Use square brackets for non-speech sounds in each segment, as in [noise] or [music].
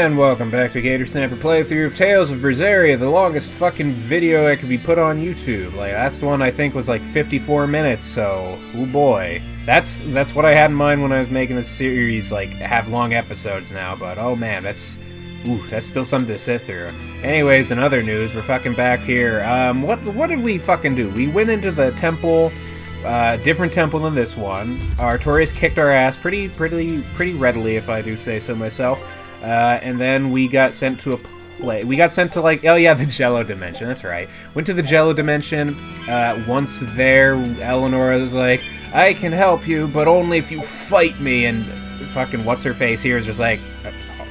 And welcome back to Gator Snapper playthrough of Tales of Berseria, the longest fucking video that could be put on YouTube. Like last one I think was like 54 minutes, so oh boy. That's that's what I had in mind when I was making this series, like have long episodes now, but oh man, that's ooh, that's still something to sit through. Anyways, in other news, we're fucking back here. Um what what did we fucking do? We went into the temple uh, different temple than this one. Artorius kicked our ass pretty, pretty, pretty readily, if I do say so myself. Uh, and then we got sent to a play. We got sent to like, oh yeah, the Jello dimension. That's right. Went to the Jello dimension. Uh, once there, Eleanor was like, "I can help you, but only if you fight me." And fucking what's her face here is just like,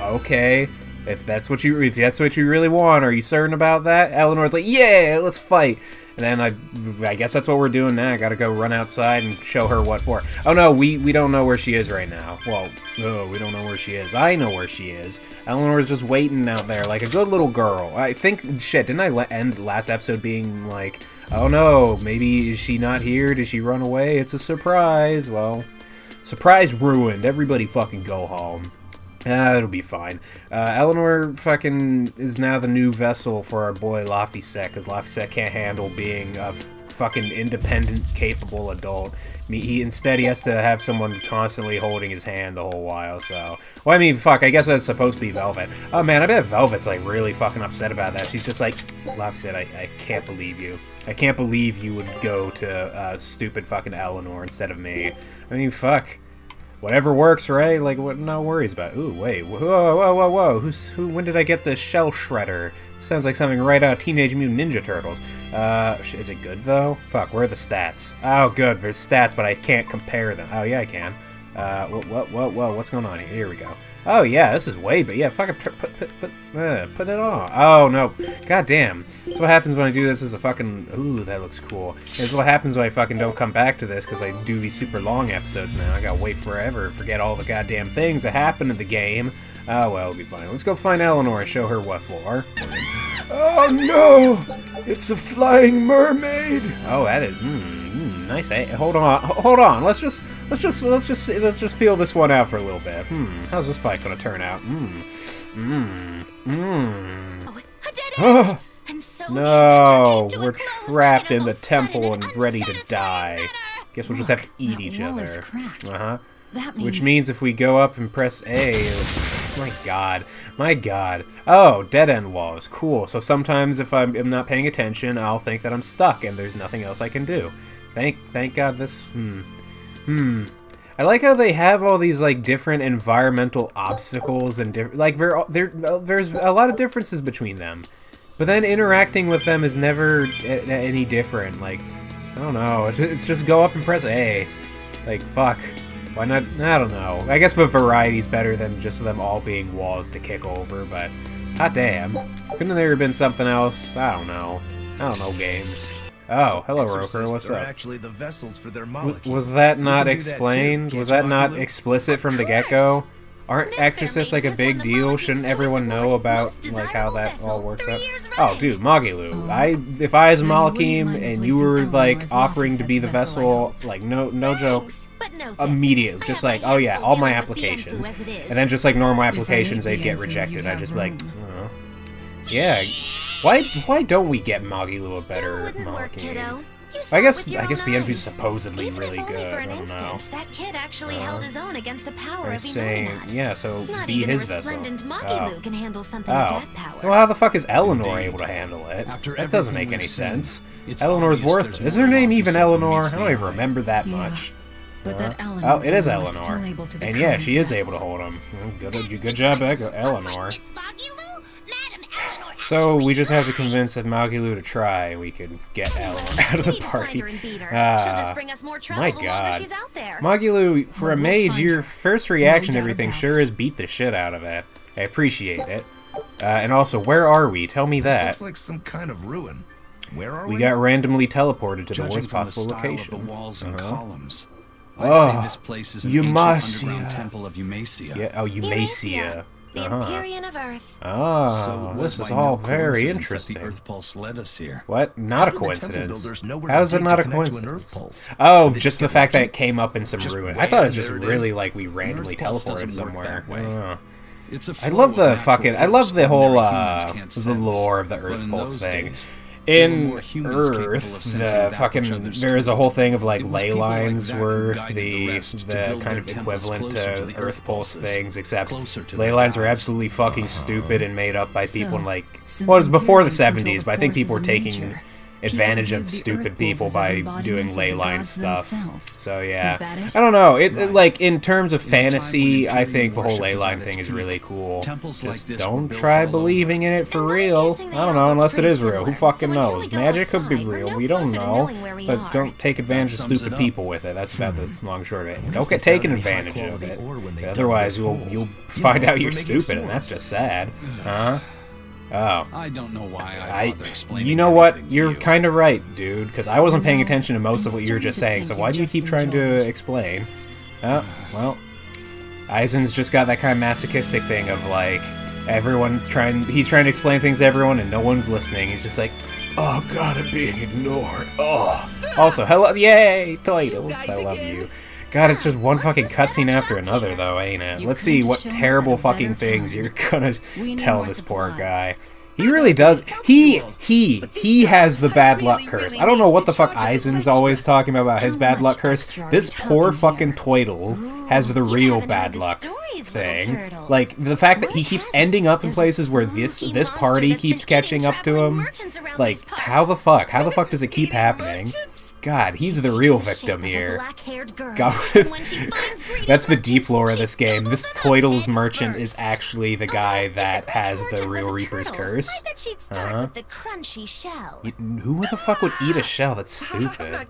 okay. If that's what you if that's what you really want, are you certain about that? Eleanor's like, yeah, let's fight. And then I, I guess that's what we're doing now. I gotta go run outside and show her what for. Oh no, we, we don't know where she is right now. Well, oh, we don't know where she is. I know where she is. Eleanor's just waiting out there like a good little girl. I think, shit, didn't I end last episode being like, oh no, maybe is she not here? Did she run away? It's a surprise. Well, surprise ruined. Everybody fucking go home. It'll be fine. Uh, Eleanor fucking is now the new vessel for our boy Laphicet, because Laphicet can't handle being a fucking independent, capable adult. I mean, he instead he has to have someone constantly holding his hand the whole while. So, well, I mean, fuck. I guess that's supposed to be Velvet. Oh man, I bet Velvet's like really fucking upset about that. She's just like, Laphicet, I, I can't believe you. I can't believe you would go to uh, stupid fucking Eleanor instead of me. I mean, fuck whatever works, right? Like, what? No worries about. Ooh, wait, whoa, whoa, whoa, whoa! Who's who? When did I get the shell shredder? Sounds like something right out of Teenage Mutant Ninja Turtles. Uh, is it good though? Fuck, where are the stats? Oh, good. There's stats, but I can't compare them. Oh yeah, I can. Uh, what, what, what, whoa, what's going on here? Here we go. Oh yeah, this is way, but yeah, fucking put, put, put, put, uh, put it on. Oh no, god damn. That's what happens when I do this as a fucking, ooh, that looks cool. It's what happens when I fucking don't come back to this, because I do these super long episodes now. I gotta wait forever, forget all the goddamn things that happen in the game. Oh well, it'll be fine. Let's go find Eleanor and show her what for. [gasps] Oh no! It's a flying mermaid! Oh, that is, mm, nice. Hey, hold on, hold on. Let's just, let's just, let's just, let's just feel this one out for a little bit. Hmm, how's this fight gonna turn out? Hmm, hmm, hmm. Oh, a dead end. and so no, we're trapped in the temple and ready to die. Guess we'll just have to eat each other. Uh huh. That means... Which means if we go up and press A, [sighs] my god, my god. Oh, dead end walls, cool. So sometimes if I'm, I'm, not paying attention, I'll think that I'm stuck and there's nothing else I can do. Thank, thank god this, hmm, hmm. I like how they have all these like different environmental obstacles and different, like there, there, there's a lot of differences between them. But then interacting with them is never any different. Like, I don't know. It's just go up and press A. Like, fuck. Why not? I don't know. I guess the variety's better than just them all being walls to kick over, but hot damn. Couldn't there have been something else? I don't know. I don't know games. Oh, hello, Roker. What's up? Actually, the vessels for their was that not explained? That was that not explicit from the get-go? Aren't exorcists like a big deal? Shouldn't everyone know about like how that all works out? Oh, dude, Magilou. I if I was Malakhim and you were like offering to be the vessel, like no no joke, immediate, just like oh yeah, all my applications, and then just like normal applications, they'd get rejected. I'd just be like, oh. Yeah. Why why don't we get Magilou a better Malakim? I guess I guess Bienfu's supposedly Even really good. For an I don't instant, know. That kid actually uh, held his own against the power of saying, yeah, so Not be even his a vessel. resplendent Oh. Magilou can handle something Oh. of that power. Well, how the fuck is Eleanor Indeed. able to handle it? After that doesn't make any we've seen, sense. it's Eleanor's worth. there's Is her name even Eleanor? I don't even remember that Yeah. much. But that Uh, Eleanor oh, it is Eleanor. still able to And yeah, she is his able to hold him. Good, good job, because- Ego- Eleanor. So actually we just have to tried. convince Magilou to try. We could get Eleanor [laughs] out of the party. her and beat her. Ah, She'll just bring us more trouble my the longer God. she's out there. Magilou, for a Well, we'll mage, your first reaction to everything sure is beat the shit out of it. I appreciate it. Uh, and also, where are we? Tell me This that. looks like some kind of ruin. Where are we? We got randomly teleported to the Judging worst from the possible style location. of the walls and Uh-huh. columns, I'd Oh, say this place is an Eumacia. ancient underground temple of Eumacia. Yeah, oh, Eumacia. The Uh-huh. Empyrean of Earth. Oh, So this is all no very interesting. The Earth Pulse led us here. What? Not a How did the temple coincidence. builders know where How to is it not a connect to an coincidence? Earth pulse? Oh, They just the fact that it came up in some Just ruin. I thought it was just it is. really like we randomly teleported doesn't work somewhere. that. I. It's a I love the fucking. I love the whole uh, the lore of the But Earth Pulse thing. days, there were In more humans capable of Earth, the fucking there is a whole thing of like It ley people like lines that were the the the kind of equivalent to to the Earth Earth Pulse pulses, things, except closer to ley lines are absolutely fucking stupid and made up by people in like well, it was before the 70s, but I think people were taking nature, advantage of stupid people by doing of ley line stuff. themselves. So yeah. I don't know. It, it Right. like in terms of In a time when fantasy, I think the whole worship ley line thing its is really cool. Temples Just this were don't try believing in it for And real. I don't know unless it is real. Who fucking So knows? we go Magic could be real. no We don't know. we But are. don't take advantage of stupid people with it. That's about the hmm. long and short of it. Don't get taken advantage of it. ore when they dug Otherwise, you'll you'll find out you're stupid, and that's just sad. Hmm. Huh? Oh. I don't know why I, I, explaining you know what? You're you. kind of right, dude. Because I wasn't paying attention to most of I'm what you were just saying. So why do you keep trying to explain? Oh, well, Eizen's just got that kind of masochistic thing of like everyone's trying. He's trying to explain things to everyone, and no one's listening. He's just like, oh god, I'm being ignored. Oh. Also, hello, yay, titles. I love you. God, it's just one fucking cutscene after another, though, ain't it? Let's see what terrible fucking things you're gonna tell this poor guy. He really does. He he he has the bad luck curse. I don't know what the fuck Eizen's always talking about about his bad luck curse. This poor fucking here? Twiddle has the real bad luck thing. Like the fact that he keeps ending up in places where this this party keeps catching up to him. Like how the fuck? How the fuck does it keep happening? God, he's the real victim here. God, and when she finds [laughs] greedy that's the deep lore of this game. This Toidles merchant is actually the guy that has the real Reaper's curse. I bet she'd start the crunchy shell. You- Who the fuck would eat a shell? That's [laughs] stupid.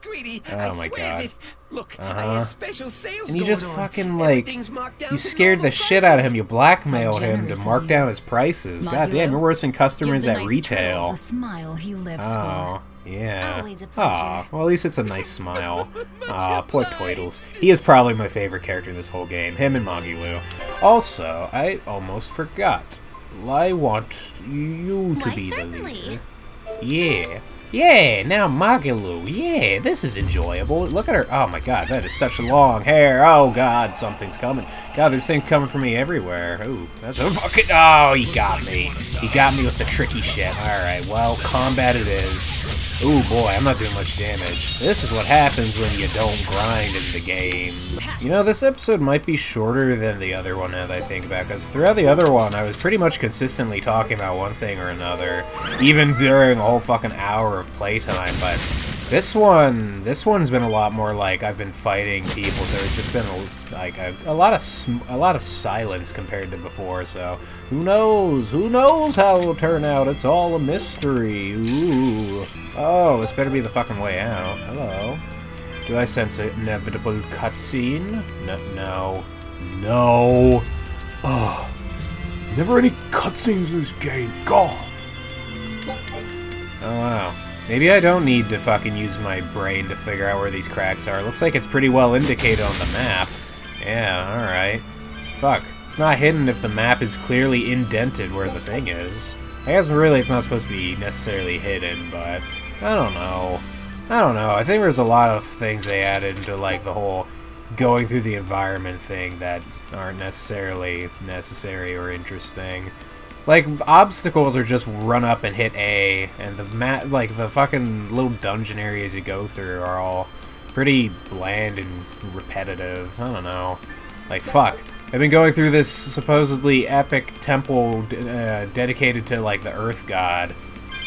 Oh my God. Look, I Uh-huh. have special sales And you just fucking like Everything's marked down you scared the shit out of him. You blackmailed him to mark down his prices. God damn, you're worse than customers at retail. turtles the smile he lives Oh. Yeah. Always. Aw, well, at least it's a nice smile. Aw, poor Toidles. He is probably my favorite character in this whole game. Him and Magilou. Also, I almost forgot. I want you to Why, be the certainly. leader. Yeah. Yeah, now Magilou. Yeah, this is enjoyable. Look at her. Oh my god, that is such long hair. Oh god, something's coming. God, there's things coming for me everywhere. Ooh, that's a fucking. Oh, he got me. He got me with the tricky shit. Alright, well, combat it is. Ooh boy, I'm not doing much damage. This is what happens when you don't grind in the game. You know, this episode might be shorter than the other one now that I think about, because throughout the other one, I was pretty much consistently talking about one thing or another, even during a whole fucking hour of playtime, but this one, this one's been a lot more like I've been fighting people, so it's just been a, like a, a lot of a lot of silence compared to before. So who knows? Who knows how it'll turn out? It's all a mystery. Ooh. Oh, this better be the fucking way out. Hello. Do I sense an inevitable cutscene? No, no, no. Oh, never any cutscenes in this game. Gone. Oh wow. Maybe I don't need to fucking use my brain to figure out where these cracks are. Looks like it's pretty well indicated on the map. Yeah, alright. Fuck. It's not hidden if the map is clearly indented where the thing is. I guess really it's not supposed to be necessarily hidden, but I don't know. I don't know. I think there's a lot of things they added into like the whole going through the environment thing that aren't necessarily necessary or interesting. Like obstacles are just run up and hit A, and the mat like the fucking little dungeon areas you go through are all pretty bland and repetitive. I don't know. Like fuck. I've been going through this supposedly epic temple uh, dedicated to like the Earth God,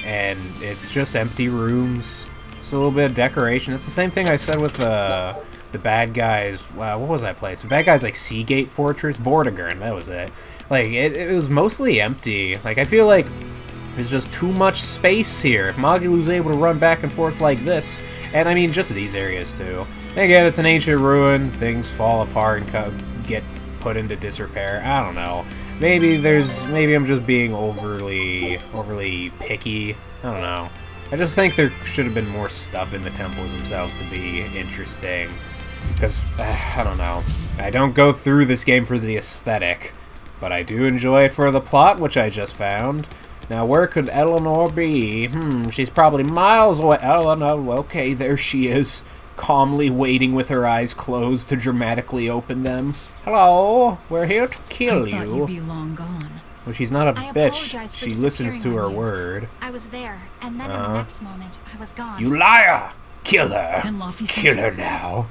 and it's just empty rooms. It's a little bit of decoration. It's the same thing I said with the the bad guys. Wow, what was that place? The bad guys like Seagate Fortress, Vortigern. That was it. Like it, it was mostly empty. Like I feel like there's just too much space here. If Magilou's able to run back and forth like this, and I mean just these areas too. Again, it's an ancient ruin. Things fall apart and get put into disrepair. I don't know. Maybe there's maybe I'm just being overly overly picky. I don't know. I just think there should have been more stuff in the temples themselves to be interesting. Because, I don't know. I don't go through this game for the aesthetic, but I do enjoy it for the plot, which I just found. Now, where could Eleanor be? Hmm, she's probably miles away. Eleanor, okay, there she is, calmly waiting with her eyes closed to dramatically open them. Hello, we're here to kill I thought you. you'd be long gone. Well, she's not a I bitch. She listens to her you. word. I was there, and then in Uh-huh. the next moment, I was gone. You liar! Kill her! Kill her. now.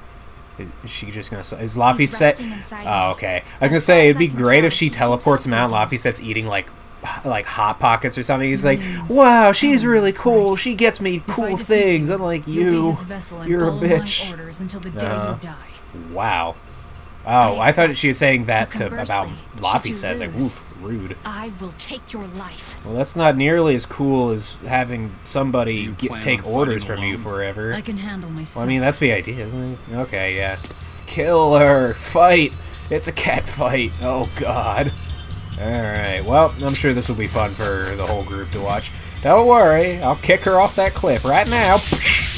Is she just gonna? Is set? Oh, okay. I was gonna say it'd be great if she teleports him out. and happy. Laphicet's eating like, like hot pockets or something. He's like, "Wow, she's really cool. She gets me cool things, unlike you. his vessel and You're a bitch." Orders until the day you uh, die. Wow. Oh, I, thought she was saying that to about conversely, Laufey should says like, lose, "Woof, rude." I will take your life. Well, that's not nearly as cool as having somebody get, take orders fighting from you forever. I can handle myself. Well, I mean, that's the idea, isn't it? Okay, yeah. Kill her! Fight! It's a cat fight! Oh, God. Alright, well, I'm sure this will be fun for the whole group to watch. Don't worry, I'll kick her off that cliff right now.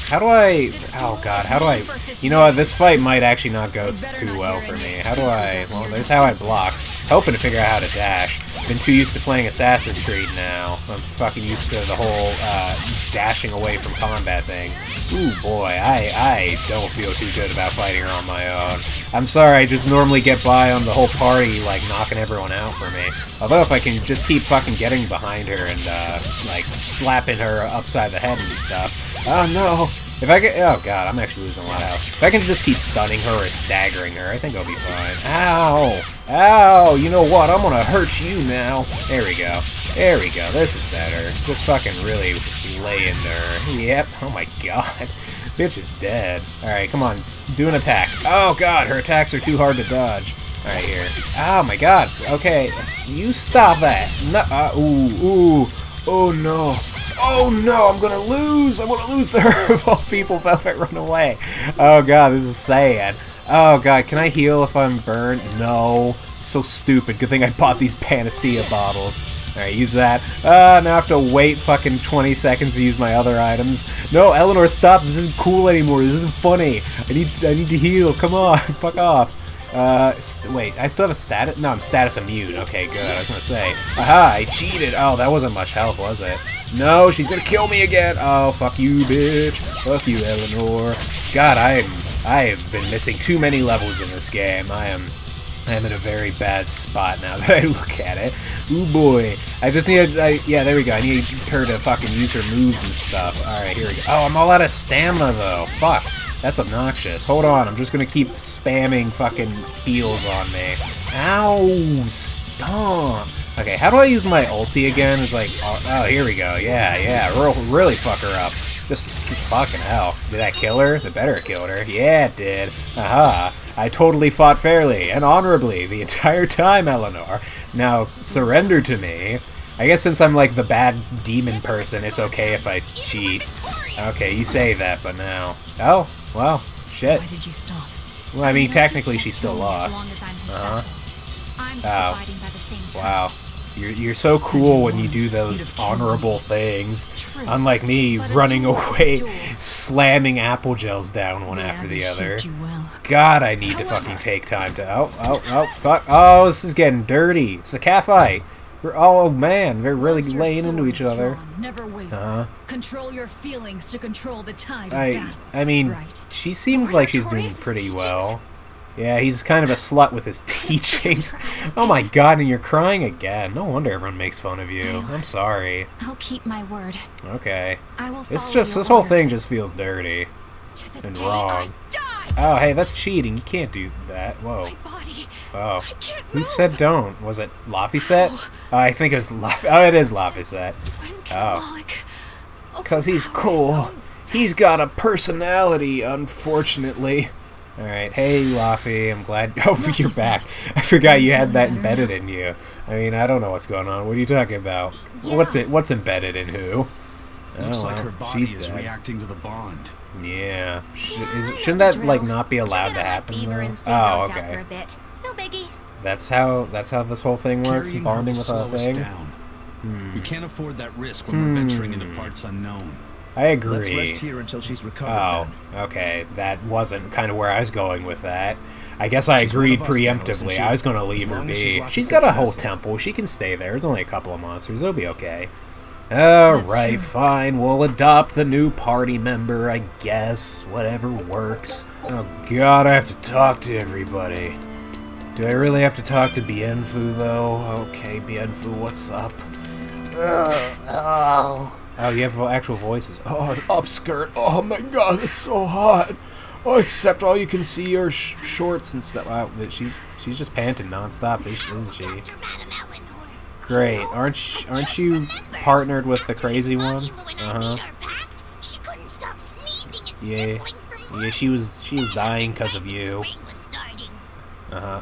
How do I... Oh, God, how do I... You know what, this fight might actually not go too well for me. How do I... Well, there's how I block. Hoping to figure out how to dash. Been too used to playing Assassin's Creed now. I'm fucking used to the whole uh, dashing away from combat thing. Ooh boy, I I don't feel too good about fighting her on my own. I'm sorry, I just normally get by on the whole party, like knocking everyone out for me. Although if I can just keep fucking getting behind her and uh, like slapping her upside the head and stuff. Oh no! If I get, oh god, I'm actually losing a lot of health. If I can just keep stunning her or staggering her, I think I'll be fine. Ow! Ow! You know what? I'm gonna hurt you now. There we go. There we go. This is better. Just fucking really lay into her. Yep. Oh my god. [laughs] Bitch is dead. Alright, come on. Do an attack. Oh god, her attacks are too hard to dodge. Alright, here. Oh my god. Okay, you stop that. No, uh, ooh, ooh. Oh no. Oh no, I'm gonna lose! I'm gonna lose to [laughs] her of all people, Velvet run away. Oh god, this is sad. Oh god, can I heal if I'm burned? No. So stupid. Good thing I bought these Panacea bottles. Alright, use that. Uh, now I have to wait fucking 20 seconds to use my other items. No, Eleanor, stop. This isn't cool anymore. This isn't funny. I need I need to heal. Come on. [laughs] Fuck off. Uh, wait, I still have a status? No, I'm status immune. Okay, good. I was gonna say. Aha, I cheated. Oh, that wasn't much health, was it? No, she's gonna kill me again. Oh, fuck you, bitch. Fuck you, Eleanor. God, I am. I have been missing too many levels in this game. I am. I am in a very bad spot now [laughs] that I look at it. Ooh boy. I just need, I, yeah, there we go. I need her to fucking use her moves and stuff. Alright, here we go. Oh, I'm all out of stamina though. Fuck. That's obnoxious. Hold on, I'm just gonna keep spamming fucking heals on me. Ow! Stomp! Okay, how do I use my ulti again? It's like, oh, oh, here we go. Yeah, yeah, real, really fuck her up. Just fucking hell. Did that kill her? The better it killed her. Yeah, it did. Aha. I totally fought fairly and honorably the entire time, Eleanor. Now, surrender to me. I guess since I'm like the bad demon person, it's okay if I cheat. Okay, you say that, but now. Oh, well, shit. Why did you stop? Well, I mean, technically people she's still kill me As lost. long as I'm his uh-huh. vessel. I'm just Wow. abiding by the same terms. Wow. You're, you're so cool when you do those honorable things. Unlike me, running duel is a away, slamming apple gels down one after the other. shaped you well. God, I need to fucking take time to. Oh, oh, oh, fuck. Oh, this is getting dirty. It's a cat fight. We're, oh, man, they're really laying into each is other. Never waver. Uh-huh. Control your feelings to control the tide of I, battle. I mean, Right. she seemed like she's doing pretty teachings? well. Yeah, he's kind of a slut with his [laughs] teachings. Oh my god, and you're crying again. No wonder everyone makes fun of you. I'm sorry. I'll keep my word. Okay. I will It's just this whole thing just feels dirty. and wrong. I die. Oh, hey, that's cheating. You can't do that. Whoa. My body. Oh. Who said don't? Was it Laphicet? Oh, I think it was Laf- Oh, it is Laphicet. When can Oh. Because he's cool. He's got a personality, unfortunately. Alright, hey Laffy, I'm glad. [laughs] Oh, you're back. I forgot you had that [laughs] embedded in you. I mean, I don't know what's going on. What are you talking about? What's it? What's embedded in who? Looks Oh, like her body is dead. reacting to the bond. Yeah. Sh- is, shouldn't the that like not be allowed to happen? Fever though? and stay Oh, for okay. a bit. No biggie. That's how. That's how this whole thing works. Carrying her Bonding with slow a us thing. down. Hmm. We can't afford that risk when we're venturing into parts unknown. I agree. Let's rest here until she's recovered. Oh, then. okay. That wasn't kind of where I was going with that. I guess I She's agreed of us now, preemptively. she? I was going to leave her long as she's be. She's got a whole temple. She can stay there. There's only a couple of monsters. It'll be okay. Alright, fine. We'll adopt the new party member, I guess. Whatever works. Oh god, I have to talk to everybody. Do I really have to talk to Bienfu though? Okay, Bienfu, what's up? oh. Oh, you have actual voices. Oh, an upskirt. Oh my god, it's so hot. Oh, except all you can see are sh shorts and stuff. Wow, that she's she's just panting nonstop, isn't she? Great. Aren't sh aren't you partnered with the crazy one? Uh huh. She couldn't stop sneezing and Yeah. Yeah, she was she was dying because of you. spring was starting. Uh huh.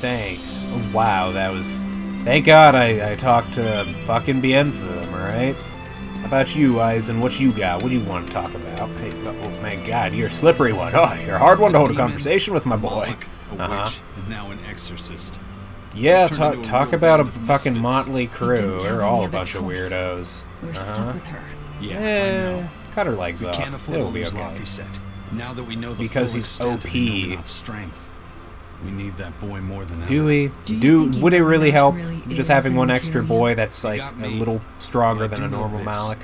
Thanks. Oh, wow, that was. Thank God I, I talked to fucking Bienfu, am I right? How about you, Eizen? What you got? What do you want to talk about? Hey, oh my God, you're a slippery one. [laughs] Oh, you're a hard one to hold a conversation with, my boy. Uh-huh. witch, and now an exorcist. Yeah, talk, talk about a fucking motley crew. They're all a other bunch of weirdos. We're Uh-huh. stuck with her. Yeah, I Eh, know. cut her legs We off. can't afford It'll to be lose okay. Laphicet. Now that we know the Because he's extent of OP. Strength, we need that boy more than ever. Do we? Do Do would it really really help really just having one extra boy that's like a little stronger than a normal. Malak?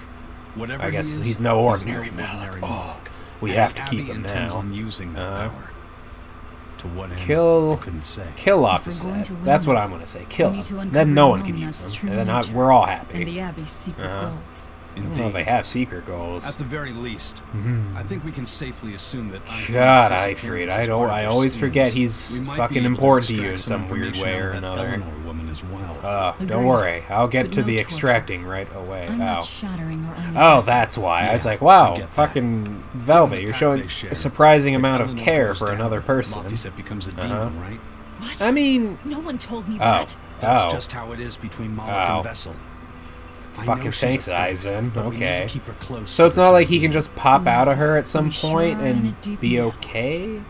Whatever I guess he is, he's no no ordinary Malak. Oh, we And have to keep him intends now. on using that Uh, power. To what end? Kill- I couldn't say. Kill If off we're his going set. to win That's what I'm gonna say. Kill we need to Then no one can Numenot's use true. And then I, we're all And happy. the Abbey's secret Uh-huh. goals. I don't Indeed. know if they have secret goals. At the very least, Mhm. I think we can safely assume that. God, disappearance Aifread. I don't. I always schemes. forget he's We might be fucking able to important to you in extract some weird information way out or another. Eleanor woman as well. Uh, don't worry. I'll get But to no the torture. extracting right away. I'm Oh. not shattering or Oh, that's why. I was like, wow, fucking Velvet, you're showing share, a surprising amount of care for down, another person. Becomes a Uh-huh. right? What? I mean, no one told me oh, that. That's oh, just how it is between Moloch Oh. and Vessel. I know fucking she's thanks, a threat, Eizen. need to Okay. keep her close So it's not like he can just pop out of her at some We sure point are in and be okay?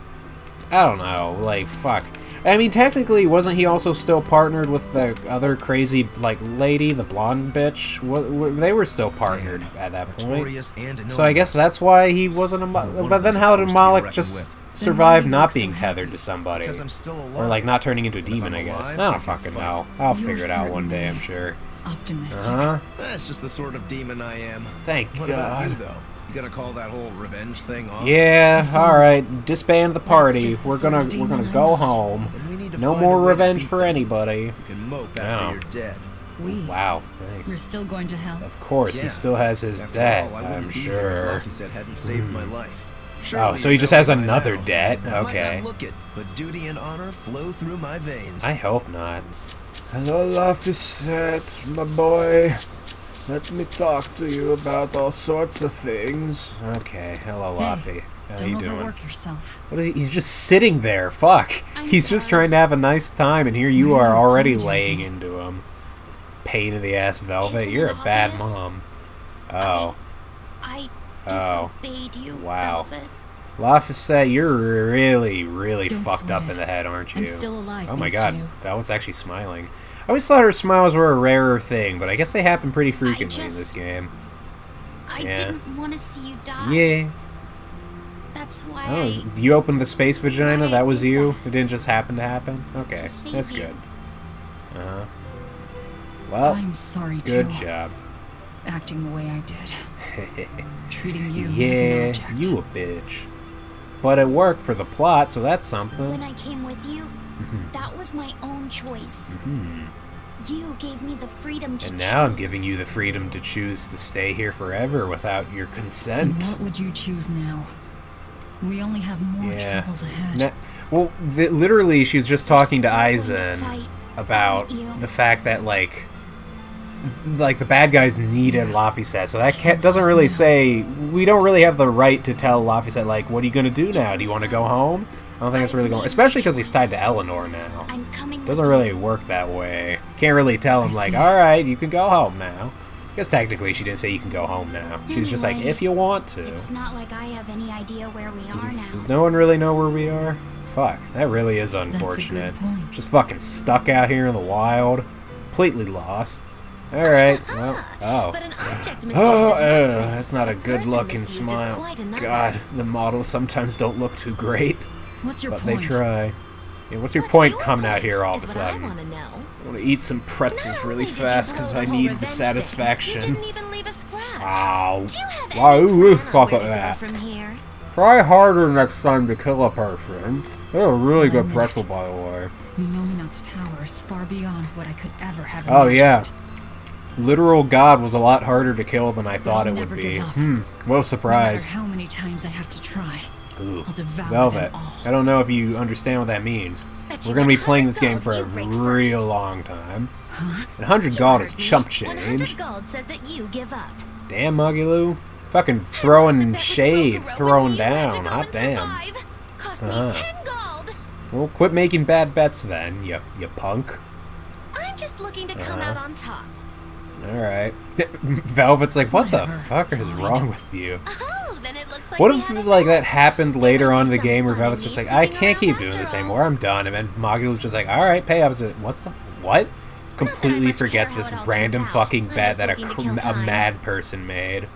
I don't know. Like, fuck. I mean, technically, wasn't he also still partnered with the other crazy, like, lady, the blonde bitch? What, what, they were still partnered at that point. And So I guess that's why he wasn't a. Mo- but then how did force Malak just with. survive not look so being tethered to somebody? I'm still alive. Or like not turning into a demon, I'm I guess. I I don't fucking fight. know. I'll You're figure it out one day, I'm sure. Optimistic. Uh huh. That's just the sort of demon I am. Thank What about you, God. though? You gonna call that whole revenge thing off? Yeah, alright. Disband the party. the We're gonna we're gonna I'm go home. Then we need to No more revenge for them. anybody. You can mope No. after you're dead. We. Wow, We're thanks. still going to hell. Of course, he still has his After debt, all, I wouldn't I'm be here sure. if Laphicet hadn't saved my life. Oh, so he just has another now. debt? I might Okay. not look it, but duty and honor flow through my veins. I hope not. Hello, Laphicet, my boy. Let me talk to you about all sorts of things. Okay, hello, Hey, Laffy. How Don't you doing? overwork yourself. What is he, he's just sitting there. Fuck. I'm he's just trying to have a nice time, and here you are already laying into him. Pain in the ass, Velvet. Isn't You're a bad obvious? mom. Oh, I Oh. disobeyed you, Wow. Velvet. Laphicet, you're really, really Don't fucked up sweat in the head, aren't you? I'm still alive. Oh my god, you. Velvet's actually smiling. I always thought her smiles were a rarer thing, but I guess they happen pretty frequently in this game. I Yeah. didn't want to see you die. Yeah. That's why Oh, I. you opened the space vagina? That was you? that. It didn't just happen to happen? Okay, To that's you. good. Uh huh. Well, I'm sorry good too. job. Acting the way I did. [laughs] Treating you like an yeah, object. you a bitch. But it worked for the plot, so that's something. When. I came with you, Mm-hmm. that was my own choice. Hmm. You gave me the freedom to And now I'm giving you the freedom to choose to stay here forever without your consent. And consent. what would you choose now? We only have more Yeah. troubles ahead. Na- well, th- literally, she was just talking to still gonna Eizen fight, about the fact that like, like the bad guys needed Laphicet, so that ca- doesn't really say we don't really have the right to tell Laphicet like, what are you gonna do now? Do you want to go home? I don't think it's really going, especially because he's tied to Eleanor now. I'm. Doesn't really work that way. Can't really tell him like, all right, you can go home now. Because technically, she didn't say you can go home now. She's was just like, if you want to. It's not like I have any idea where we are now. Does no one really know where we are? Fuck, that really is a good unfortunate. point. Just fucking stuck out here in the wild, completely lost. Alright, well, oh. But an object [gasps] misuse Oh, is one uh, that's not a good-looking smile. God, the models sometimes don't look too great, What's your but point? they try. Yeah, what's your What's point your coming out here all of a sudden? know. I want to eat some pretzels really you fast because I need the satisfaction. You didn't even leave a scrap. Ow. Do you Wow, ooh, plan fuck with that. Try harder next time to kill a person. They're a really good pretzel, by the way. You Innominat's power is far beyond what I could ever have Oh, yeah. Literal God was a lot harder to kill than I thought it would be. Hmm, what a No matter surprise. how many times I have to try, Ooh, Velvet. I don't know if you understand what that means. We're gonna be playing this game for a real long time. And 100 You gold is chump 100 change. gold says that you give up. Damn, Muggy Fucking throwing shade, throwing and you had to down. Hot damn. Cost Uh-huh. me 10 gold. Well, quit making bad bets then, you, you punk. I'm just looking to come Uh-huh. out on top. Alright. [laughs] Velvet's like, what the fuck is wong with you? Oh, looks like What if like that happened later on in the game where fun was just like, I can't keep doing this anymore, I'm done, and then Moggy was just like, alright, pay up. It's like, What the what? Completely forgets this how it all random fucking I'm bet that a, looking to cr- kill a mad person made.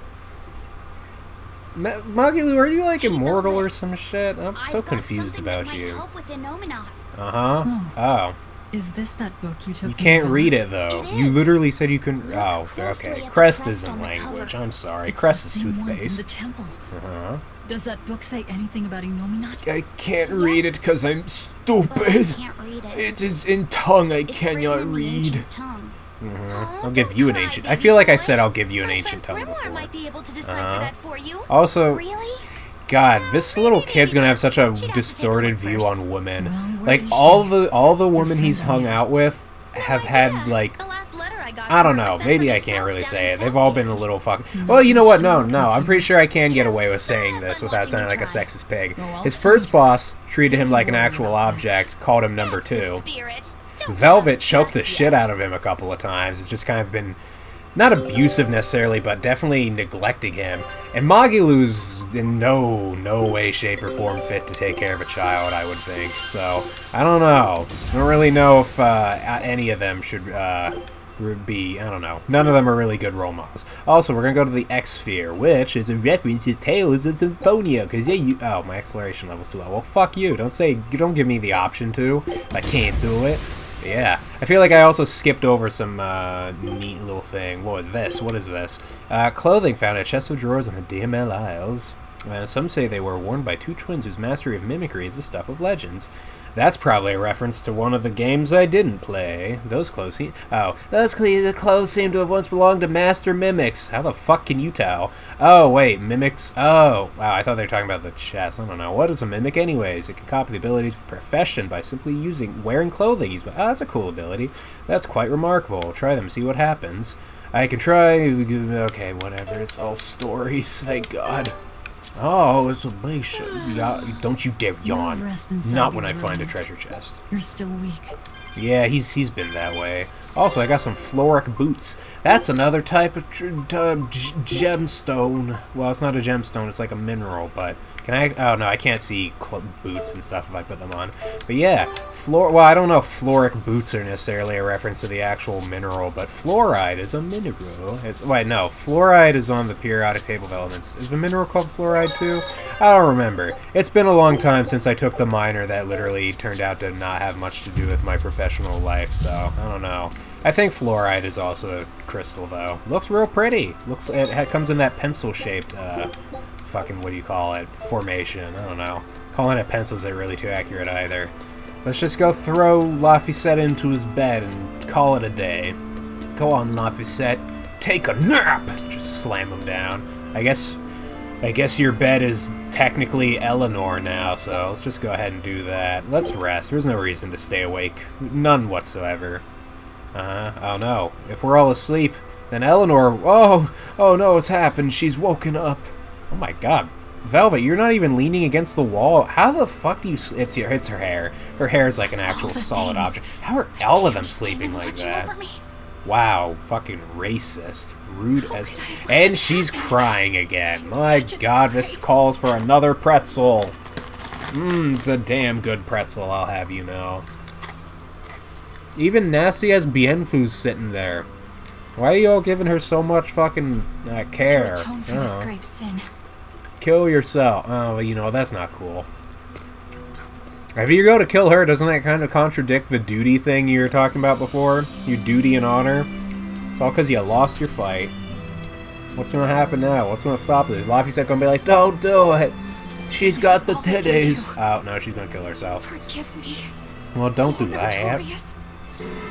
Ma- Moggy, are you like immortal or some shit? I'm so confused about you. help with Innominat. Uh huh. Oh. Is this that book you took You can't Velvet? read it though. It You literally said you couldn't. Look Oh, okay. Crest crest isn't language. I'm sorry. It's Crest the is same one from the toothpaste. temple. Uh huh. Does that book say anything about Innominat? I can't read it because I'm But I stupid. can't read it. It is in tongue I It's written in the ancient tongue. Mhm. Oh, I'll give you an ancient. I feel like I said I'll give you an ancient tongue before. might be able to decipher Uh-huh. that for you. Also, Really? God, this little kid's gonna have such a distorted view on women. Like all the all the women he's hung out with have had like I don't know. Maybe I can't really say it. They've all been a little fuck. Well, you know what? No, no. I'm pretty sure I can get away with saying this without sounding like a sexist pig. His first boss treated him like an actual object, called him number two. Velvet choked the shit out of him a couple of times. It's just kind of been not abusive necessarily, but definitely neglecting him. And Magilou's in no no way, shape, or form fit to take care of a child. I would think. So I don't know. I don't really know if uh, any of them should uh, be. I don't know. None of them are really good role models. Also, we're gonna go to the X Sphere, which is a reference to Tales of Symphonia. Cause yeah, you. Oh, my exploration level's too low. Well, fuck you. Don't say. Don't give me the option to. I can't do it. Yeah, I feel like I also skipped over some uh, neat little thing. What was this? What is this? Uh, clothing found in a chest of drawers in the DML Isles. Uh, some say they were worn by two twins whose mastery of mimicry is the stuff of legends. That's probably a reference to one of the games I didn't play. Those clothes seem... Oh, those the clothes seem to have once belonged to Master Mimics. How the fuck can you tell? Oh, wait, Mimics... Oh, wow, I thought they were talking about the chest. I don't know. What is a Mimic anyways? It can copy the abilities of profession by simply using... wearing clothing. By, oh, that's a cool ability. That's quite remarkable. Try them, see what happens. I can try... Okay, whatever. It's all stories, thank God. Oh, it's a nation. Yeah, don't you dare yawn. Not when I find a treasure chest. You're still weak. Yeah, he's he's been that way. Also, I got some floric boots. That's another type of tr- gemstone. Well, it's not a gemstone. It's like a mineral. But can I? Oh no, I can't see boots and stuff if I put them on. But yeah, fluor. Well, I don't know if floric boots are necessarily a reference to the actual mineral, but fluoride is a mineral. It's, wait, no, fluoride is on the periodic table of elements. Is the mineral called fluoride too? I don't remember. It's been a long time since I took the minor that literally turned out to not have much to do with my professional life, so I don't know. I think fluoride is also a crystal, though. Looks real pretty. Looks it, comes in that pencil-shaped, uh, fucking what do you call it? Formation. I don't know. Calling it pencils ain't really too accurate either. Let's just go throw Laphicet into his bed and call it a day. Go on, Laphicet. Take a nap! Just slam him down. I guess I guess your bed is technically Eleanor now, so let's just go ahead and do that. Let's rest. There's no reason to stay awake. None whatsoever. Uh-huh. Oh no. If we're all asleep, then Eleanor... Oh! Oh no, it's happened. She's woken up. Oh my god. Velvet, you're not even leaning against the wall. How the fuck do you... It's, your, it's her hair. Her hair is like an actual solid things. object. How are all of them sleeping like that? Wow, fucking racist. Rude How as. could I have let And she's happen? crying again. My god, this calls for another pretzel. Mmm, it's a damn good pretzel, I'll have you know. Even nasty as Bienfu's sitting there. Why are you all giving her so much fucking uh, care? To atone for this grave sin. Kill yourself. Oh, well, you know, that's not cool. If you go to kill her, doesn't that kind of contradict the duty thing you were talking about before? Your duty and honor? It's all because you lost your fight. What's gonna happen now? What's gonna stop this? Laffy's gonna be like, don't do it! She's got the titties. Oh no, she's gonna kill herself. Forgive me. Well, don't do that.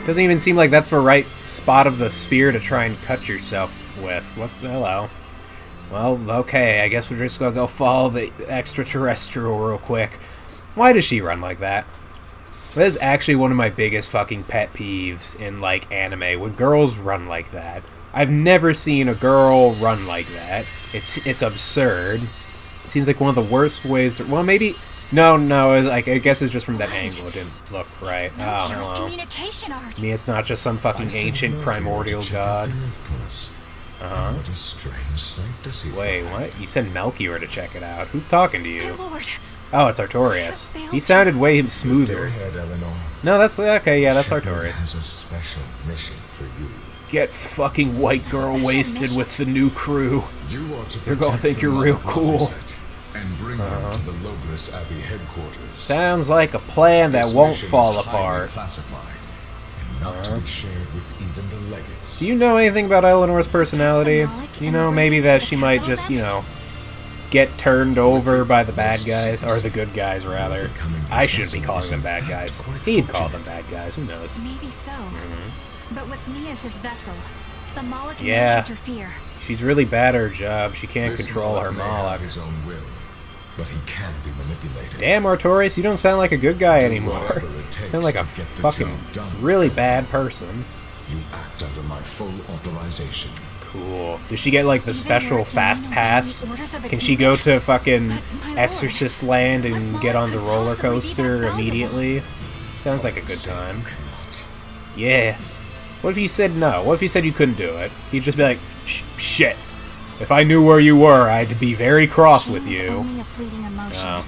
Doesn't even seem like that's the right spot of the spear to try and cut yourself with. What's the hello? Well, okay, I guess we're just gonna go follow the extraterrestrial real quick. Why does she run like that? That is actually one of my biggest fucking pet peeves in like anime when girls run like that. I've never seen a girl run like that. It's it's absurd. Seems like one of the worst ways. To, well, maybe no, no. It's like I guess it's just from that angle. It didn't look right. No Oh, purest hello. communication. I mean, it's not just some fucking ancient primordial god. Uh-huh. What a strange sight to see. Wait, what? You said Melchior to check it out. Who's talking to you? lord, Oh, it's Artorius. He sounded way smoother. ahead, No, that's okay. Yeah, that's Shepherd Artorius. has a special mission for you. Get fucking white girl wasted mission? with the new crew. You are to You're gonna protect think the you're real cool. Uh-huh. Prophesy And bring them to the Loegres Abbey headquarters. Sounds like a plan that This won't mission is fall apart. Classified and not to be shared with even the. Do you know anything about Eleanor's personality? Malak You know, maybe that she might just, you know, get turned over by the bad guys, or the good guys, rather. I shouldn't be calling them bad guys. He'd call them bad guys, who knows? maybe so. But with me as his vessel, the Moloch Mm-hmm. Yeah. interfere. She's really bad at her job. She can't This control her Moloch may have Moloch. his own will, but he can be manipulated. Damn, Artorius, you don't sound like a good guy anymore. whatever it takes [laughs] sound like a to get the fucking really bad person. You act under my full authorization. Cool. Does she get like the special fast pass? orders of a Can she go to fucking But, my lord, Exorcist Land and get on the roller possibly be that coaster immediately? Sounds like a good time. Yeah. What if you said no? What if you said you couldn't do it? You'd just be like, Sh- shit. If I knew where you were, I'd be very cross with you. Only a fleeting emotion. Oh.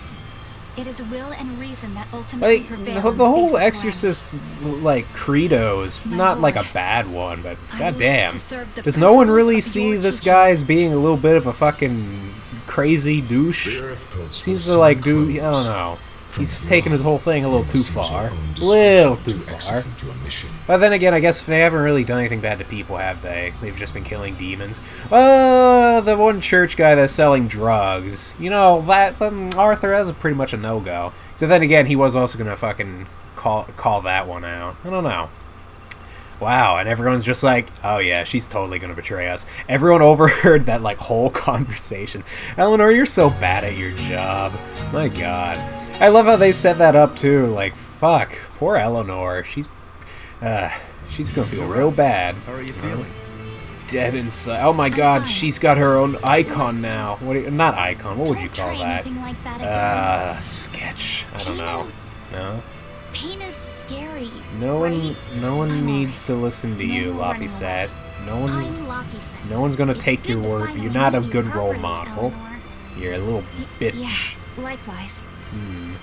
It is will and reason that ultimately Like, prevail. the, the whole. Exorcist, like, credo is My not like a bad one, but I goddamn. live to serve the Does no one really see your this guy as being a little bit of a fucking crazy douche? The Earth Pulse Seems to like soon do I don't know. He's taking his whole thing a little too must use your far. own Little too discretion to far. But then again, I guess they haven't really done anything bad to people, have they? They've just been killing demons. Uh, the one church guy that's selling drugs. You know, that um, Arthur, that's a pretty much a no-go. So then again, he was also gonna fucking call call that one out. I don't know. Wow, and everyone's just like, oh yeah, she's totally gonna betray us. Everyone [laughs] overheard that like whole [laughs] conversation. Eleanor, you're so bad at your job. My god. I love how they set that up too. Like, fuck, poor Eleanor. She's uh she's gonna feel real bad. How are you feeling? Dead inside. Oh my god, she's got her own icon now. What do you, not icon, what would you call try that? anything like that. Uh sketch. I don't know. No? Pain is scary. No one right? no one I'm needs to listen to No you, more Laffy said. No one's no one's gonna It's take your word. You're not a good role model. Eleanor. You're a little bitch. Yeah, likewise. Hmm.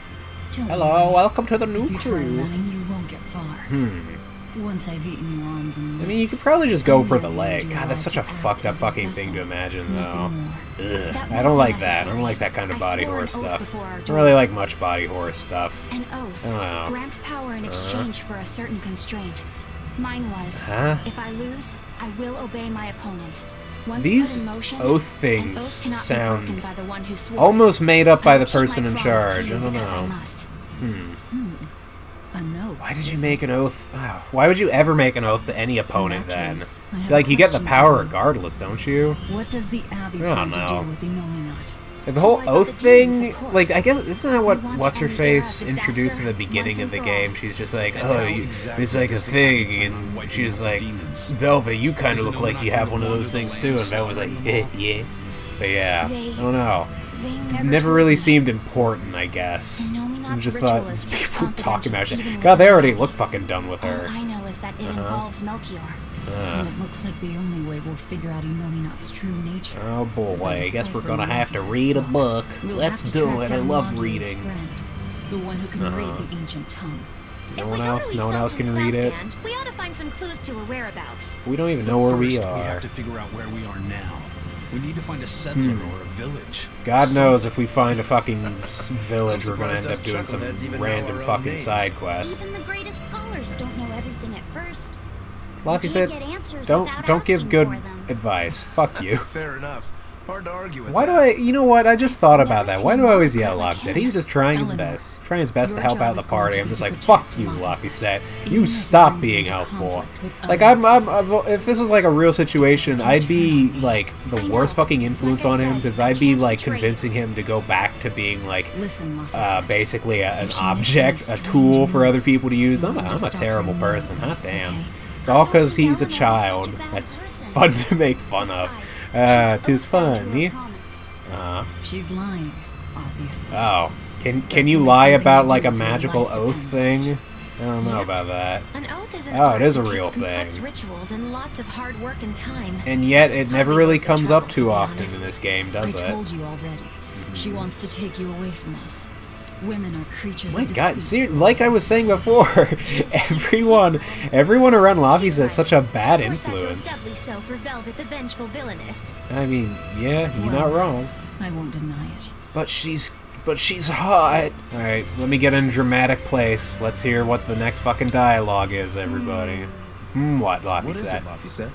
Don't Hello, worry. welcome to the If new you try crew. running, you won't get far. Hmm. Once I've eaten your arms and I mean, you could probably just go for the leg. God, that's such a fucked up fucking thing to imagine, though. Ugh. I don't like that. I don't like that kind of body horror stuff. I don't really like much body horror stuff. An oath I don't know. grants power in exchange for a certain constraint. Mine was, Huh? if I lose, I will obey my opponent. Once These motion, oath things oath sound by the one who Almost made up by the person in charge. I don't because I know. must. Hmm. A no. Why did you make an oath? [sighs] Why would you ever make an oath to any opponent that then? case, Like, you get the power regardless, don't you? What does the Abbey don't plan to do with the Nominat? The whole oath the thing, of like I guess isn't that what We want to what's her end the era of face introduced in the beginning of the game? She's just like, oh, you, exactly it's like a thing, and wiping she was out the like, demons? Velvet, you kind of look no like you have one of those things too, and land Velvet was like, [laughs] yeah, yeah. But yeah, They- I don't know. Never, never really seemed important, I guess. The Nominat's I just ritual thought is these people talking about confidential shit. God, they already look fucking done with her. All her. I know is that it Uh-huh. involves Melchior. Uh, and it looks like the only way we'll figure out Innominat's true nature. oh is boy, I guess we're gonna have to Maleficent's read a book. book. We'll Let's do it. I love Mondrian's reading. Friend, the one who can read Uh-huh. the ancient tongue. No if one else, no one else can read it. Southland, We ought to find some clues to her whereabouts. We don't even know where we First, we are. have to figure out where we are now. We need to find a settler Hmm. or a village. God knows if we find a fucking village, we're gonna end up doing some chuckleheads even know random fucking names. side quest. Even the greatest scholars don't know everything at first. Laffy You said, "Don't without don't give good advice. Fuck you." [laughs] Fair enough. Hard to argue with Why do. I? You know what? I just thought about that. Why do I always yell Like Laphicet? He's just trying his Eleanor, best, trying his best to help out the party. I'm just like, fuck you, Laphicet, Laphicet. You stop being into helpful. conflict with Like I'm, I'm. I'm, if this was like a real situation, I'd be like the worst fucking influence on him because I'd be like convincing him to go back to being like Listen, uh, basically a, an If she makes object, a tool for other people to use. I'm a, you I'm a terrible person. Hot damn. okay? It's all because he's a Eleanor is such a child. That's fun to make fun of. Uh, tis both bound to funny. Uh, She's lying, obviously. oh, can can you lie about like a magical oath thing? I don't know about that. An oath is an Oh, it is a real thing. rituals and lots of hard work and time. And yet, it never really comes up too often in this game, does I it? told you already. She wants to take you away from us. Women are creatures My God, see, like I was saying before, [laughs] everyone, everyone around Lavi is such a bad Of course that goes influence. so for Velvet the Vengeful Villainess. I mean, yeah, you're not wrong. I won't deny it. But she's, but she's hot. All right, let me get in a dramatic place. Let's hear what the next fucking dialogue is, everybody. Hmm, what Lavi What is said? it, Laphicet?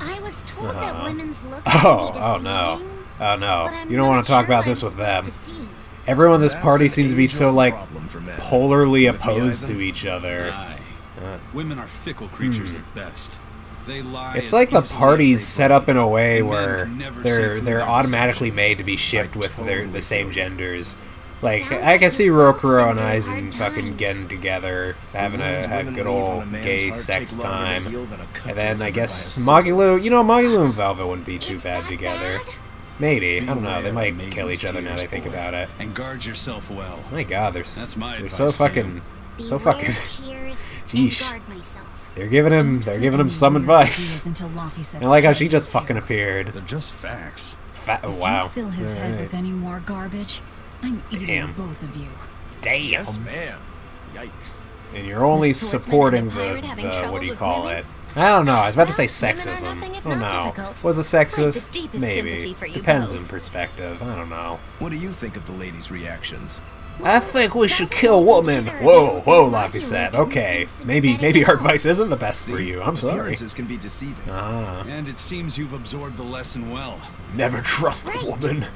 I was told Uh-huh. that women's looks [laughs] Oh, can be oh no, oh no! You don't want to talk about this I'm with them. Supposed to see. Everyone in this That's party seems to be so like problem for men. polarly With opposed to each other. Uh, Women are fickle creatures at best. They lie. It's like the easily as party's set up in a way and where can never see they're they're automatically deceptions. made to be shipped I with their the same feel genders. Like Sounds I can we've see Rokuro and through Eizen fucking getting together, having a Wounds have women good leave a old gay sex take longer to time. heal than a cut And then I delivered by a guess sword. Magilou, you know, Magilou and Velvet wouldn't be too It's bad together. bad? Maybe I don't know. They might kill each other now tears, they think boy, about it. And guard yourself well. My God, they're That's my they're so advice to fucking so fucking. tears [laughs] Sheesh. and guard myself. They're giving him they're giving him some advice. ideas And I like how she just too. fucking appeared. They're just facts. Fa- If wow. you fill his head with any more garbage, I'm eating Damn. both of you. Damn. Yes, ma'am. Yikes. And you're only supporting and the the, the what do you call women? it? I don't know. I was about to say Well, women are sexism. nothing if Oh not no. Was it I have the sexist? Maybe. sympathy for you Depends on perspective. I don't know. What do you think of the ladies' reactions? I think we should kill won't women. Whoa, whoa, They Laffy said. Okay, maybe maybe our all. [laughs] advice isn't the best for you. I'm sorry. Appearances can be deceiving. Ah, And it seems you've absorbed the lesson well. never trust a woman.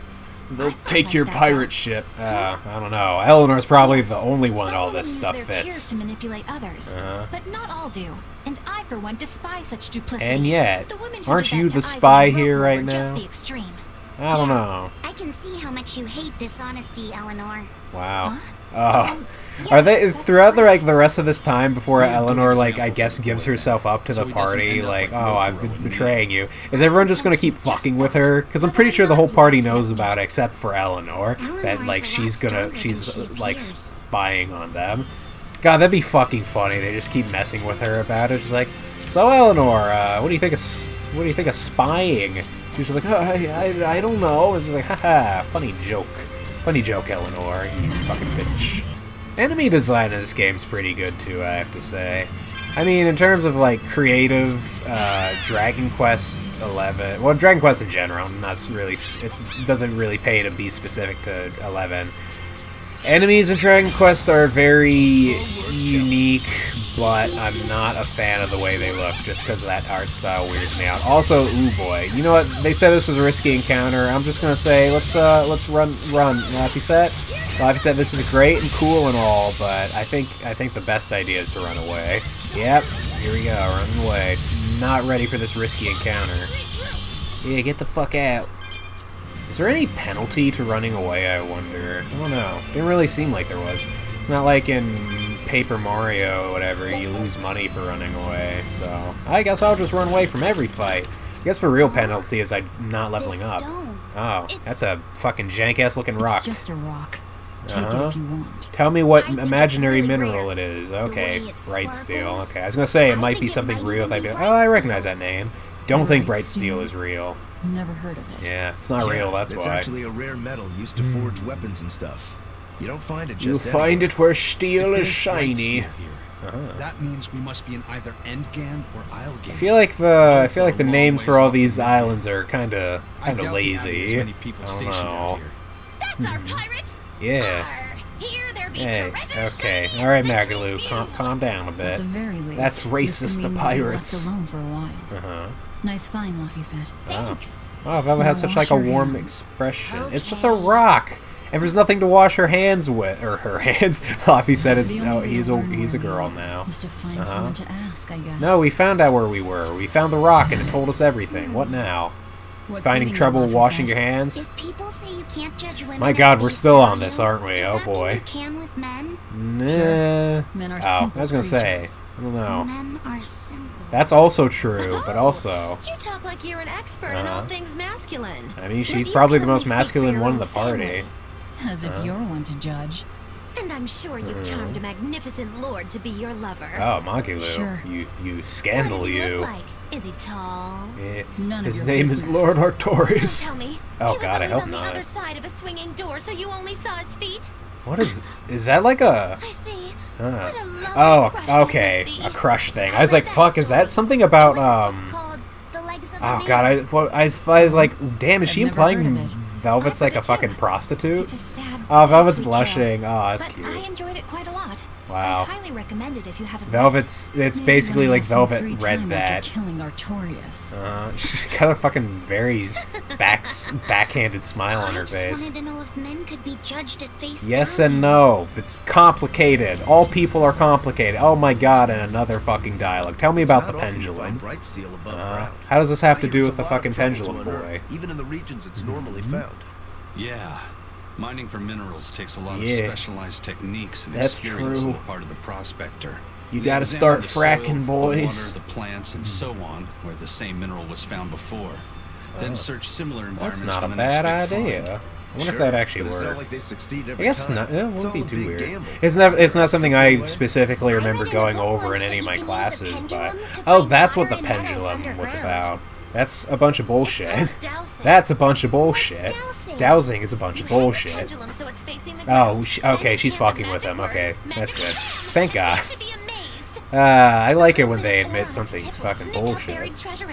They'll take your pirate ship. Uh, I don't know. Eleanor's probably the only one some all women this use stuff their tears fits. to manipulate others, Uh-huh. but not all do. And I, for one, despise such duplicity. And yet, the women who aren't you the spy here right are Just now? the extreme. I don't Yeah. know. I can see how much you hate dishonesty, Eleanor. Wow. Huh? Oh. Yeah, Are they throughout the like the rest of this time before Be Eleanor like I guess gives herself up to so the he party like like oh I've been betraying you is everyone just gonna keep fucking with her because I'm pretty sure the whole party knows about it except for Eleanor that like she's gonna she's she like spying on them God that'd be fucking funny they just keep messing with her about it she's like so Eleanor uh, what do you think of what do you think of spying she's just like oh, I, I I don't know it's just like haha funny joke funny joke Eleanor you fucking bitch. Enemy design in this game's pretty good too, I have to say. I mean, in terms of like creative, uh, Dragon Quest Eleven, well, Dragon Quest in general, that's really it doesn't really pay to be specific to Eleven. Enemies in Dragon Quest are very unique, but I'm not a fan of the way they look, just because that art style weirds me out. Also, ooh boy, you know what? They said this was a risky encounter. I'm just gonna say, let's uh, let's run, run. Laffy set. Laffy said this is great and cool and all, but I think I think the best idea is to run away. Yep, here we go, running away. Not ready for this risky encounter. Yeah, get the fuck out. Is there any penalty to running away, I wonder? I don't know. Didn't really seem like there was. It's not like in Paper Mario or whatever, you lose money for running away, so... I guess I'll just run away from every fight. I guess the real penalty is I'm not leveling up. Oh, that's a fucking jank-ass looking rock. It's just a rock. Take it if uh-huh. you want. Tell me what I imaginary really mineral rare. it is. Okay, bright steel. Okay, I was gonna say it I might be something real. even I'd be oh, I recognize that name. Don't think Bright steel. is real. Never heard of it. Yeah, it's not real. That's it's why. Hmm. actually a rare metal used to forge weapons and stuff. You don't find it just You just find it where steel If is shiny. steel here, Uh-huh. That means we must be in either Endgame or Islegame. I feel like the I feel like the names for all off the these islands are kind of kind of doubt the alley lazy. has many people I don't stationed out know. here. That's our pirate. Yeah. Arr, here there be Hey. Okay. All right, and centuries Magilou, few. calm, calm down a At bit. the very least, That's racist can to mean we'll be pirates. Left alone for a while. Uh huh. Nice find, Luffy said. Oh. Thanks. Oh, Velvet has such like a warm hands. expression. It's just a rock, and there's nothing to wash her hands with, or her [laughs] hands. Loppy said, "Is no, he's a he's a girl now." Is to find Uh-huh. someone to ask, I guess. No, we found out where we were. We found the rock, and it told us everything. What now? What's Finding trouble washing said? your hands? If people say you can't judge women My God, we're still on this, aren't we? Oh, boy. Mean you can with men. Nah. Men are Oh, simple I was gonna say. I don't know. Men are simple. That's also true, but also, You talk like you're an expert in all Uh-huh. things masculine. I mean, she's probably the most masculine one in own the party. As if you're one to judge. And I'm sure you've charmed a magnificent lord to be your lover. Oh, Magilou, Sure. you you scandal what scandal does he you. look like? Is he tall? Eh, None of His your name is business. Lord Don't Artorius. tell me. Oh, he was God, I always hope on not. the other side of a swinging door, so you only saw his feet. What is? Is that like a? I see. Huh. What a lovely Oh, okay, a crush thing. I I was like, fuck, is that something about It was a book um? called The Legs of a Oh god, I, I, was, I was like, damn, is she never implying heard of it. Velvet's like a heard it too. fucking prostitute? It's a sad. Oh, Velvet's blushing. Oh, that's cute. I enjoyed it quite a lot. Wow. I highly recommend it if you haven't. Velvet's, it's basically like have Velvet free read that. After killing Artorius. Uh, [laughs] she's got a fucking very [laughs] back, [laughs] backhanded smile on I her just face. wanted to know if men could be judged at face Yes value. and no. It's complicated. All people are complicated. Oh my god, and another fucking dialogue. Tell me It's about the pendulum. find bright steel above Uh, how does this have to do with the it's a lot of fucking pendulum unearth, boy? Even in the regions it's normally Mm-hmm. found. Yeah. Mining for minerals takes a lot Yeah. of specialized techniques and That's experience on the part of the prospector. You They gotta start the soil, fracking, the boys. water, the plants, and so on, where the same mineral was found before. Then search similar Oh. That's environments not for a the bad big idea. find. I wonder if that actually but it's not worked. like they succeed I guess time. not. It It's wouldn't all be too weird. gamble. It's never. It's not something I specifically remember read in a going over in any of my you can use a classes, but oh, that's what the water and metals pendulum was about. That's a bunch of bullshit. It's called dowsing. That's a bunch of bullshit. dowsing? Dowsing is a bunch of bullshit. pendulum so it's facing the Oh, she, okay, she's fucking with him. Okay, that's good. [laughs] Thank God. have to be amazed. Uh, I like it when they Open admit arms something's tip will fucking sniff out bullshit. buried treasure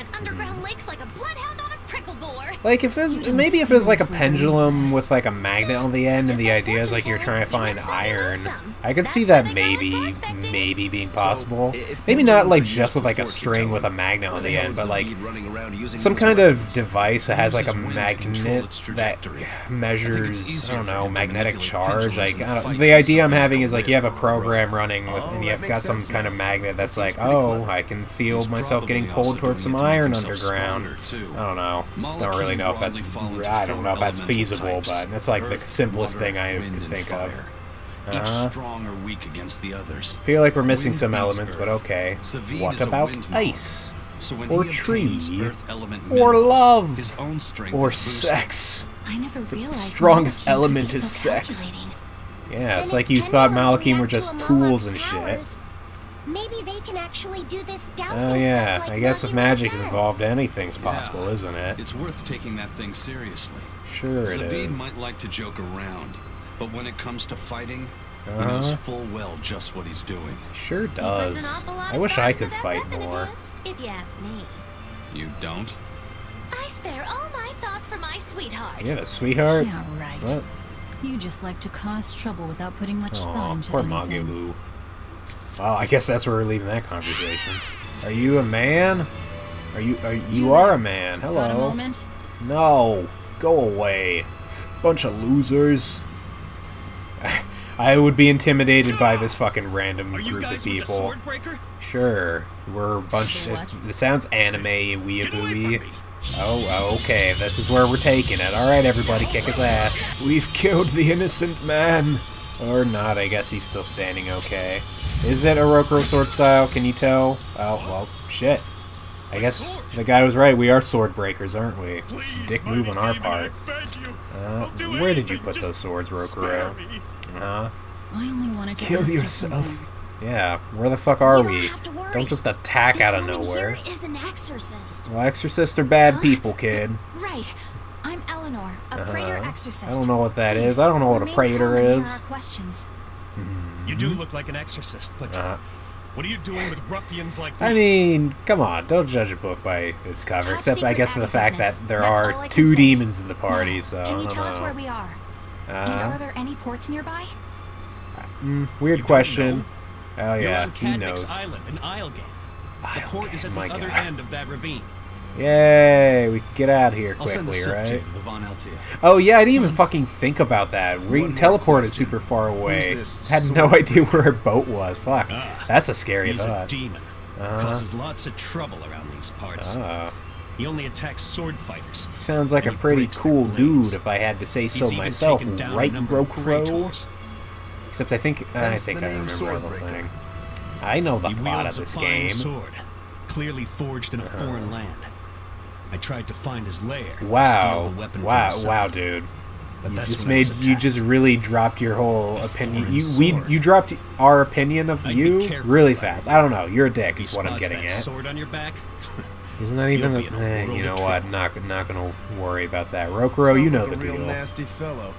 lakes like a bloodhound on a prickle bore. Like if it's don't maybe if it's like a pendulum with like a magnet on the end, and the idea is like you're trying to find you win some, you iron. I could see that they call it maybe maybe being possible. Maybe not like just with like a string with a magnet on the the end, but like Zaveid running around using some kind of device that has like a Uses wind to control magnet that trajectory. I think it's measures I don't know magnetic charge. Like I don't, fight the idea I'm having is like you have a whip or a rope. program running with, Oh, and you've got some kind of magnet that's like, oh. I can feel myself getting pulled towards some it to make iron underground. stronger, too. I don't know. Don't really Malakhim know if that's. broadly fall into I don't know if that's feasible, types. but that's like the simplest water, thing I wind, could and think of. fire. Uh-huh. Each strong or weak against the others. Feel like we're missing Wind some beats elements, but okay. Zaveid What is a about ice? So when Or he obtains tree? element Or minerals, love? his own strength Or sex? I never realized strongest element be is so sex. Yeah, it's And like you thought Malakhim were just tools Malak's and shit. Powers, Maybe they can actually do this dowsing Oh stuff yeah, like I guess if magic's says. involved, anything's Yeah. possible, isn't it? It's worth taking that thing seriously. Sure it Zaveid is. might like to joke around, but when it comes to fighting, he Uh-huh. knows full well just what he's doing. Sure He puts an does. I wish I could fight weapon more. his, if you ask me. You don't? I spare all my thoughts for my sweetheart. You have a sweetheart? Yeah, right. What? You just like to cause trouble without putting much thought Aw, into poor anything. Magilou. Well, I guess that's where we're leaving that conversation. Are you a man? Are you? Are you, You are a man? Hello. Got a moment? No, go away. Bunch of losers. [laughs] I would be intimidated by this fucking random Are you group of guys with the people. Sure, we're a bunch. The It, sounds anime Get away weeaboo. from me. Oh, oh, okay. This is where we're taking it. All right, everybody, kick his ass. We've killed the innocent man, or not? I guess he's still standing. Okay. Is it a Rokuro sword style? Can you tell? Oh well, shit. I guess the guy was right. We are sword breakers, aren't we? Dick move on our part. I beg you. Uh, where did you put those swords, Rokuro? me. Huh? I only wanted to Kill yourself. Yeah. Where the fuck are You don't we? have to worry. Don't just attack This out of woman nowhere. Here is an exorcist. Well, exorcists are bad people, kid. Right. I'm Eleanor, a praetor Uh-huh. exorcist. I don't know what that is. I don't know what a remain praetor calm and hear is. our questions. You do look like an exorcist, but Uh, what are you doing with ruffians like I mean, come on, don't judge a book by its cover. Top except, I guess, for the fact business. that there That's are two say. demons in the party. Now, So can you don't tell us where we are? and Uh, are there any ports nearby? mm, weird question. Oh You're yeah, on he Cadmix knows. Island in Islegate. The Islegate, port is at my the other God. end of that ravine. Yay, we get out of here I'll send the quickly, right? The Van Eltia. Oh yeah, I didn't even Thanks. fucking think about that. We One teleported super far away. Had no idea where our boat was. Fuck. Ah, That's a scary He's a thought. demon. Uh-huh. Causes lots of trouble around these parts. Ah, He only attacks sword fighters. sounds like a pretty cool dude, if I had to say He's so myself. taken down a Right, number of Rokuro? Praetors. Except I think I Hence think the I name remember the thing. I know the He plot of this fine game. sword, clearly forged in a foreign land. I tried to find his lair. Wow. the weapon Wow, wow, dude. But You just when I was made you just really dropped your whole A opinion. You we sword. you dropped our opinion of I'd you really fast. I don't know. You're a dick. He Is what I'm getting at. sword on your back. [laughs] Isn't that even? You'll A, a eh, you know what? trouble. Not not gonna worry about that. Rokuro, you know like the a real deal. nasty fellow.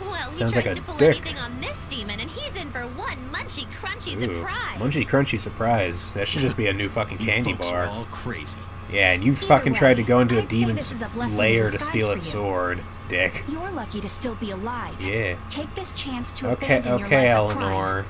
Well, he Sounds tries like a to pull dick. anything on this demon, and he's in for one munchy crunchy Ooh, surprise. Munchy crunchy surprise. That should just be a new fucking candy bar. all crazy. Yeah, and you Either fucking tried to go into a I'd demon's this is a blessing in lair to steal its sword, dick. You're lucky to still be alive. Yeah. Take this chance to Okay, abandon your okay, life of crime. Eleanor.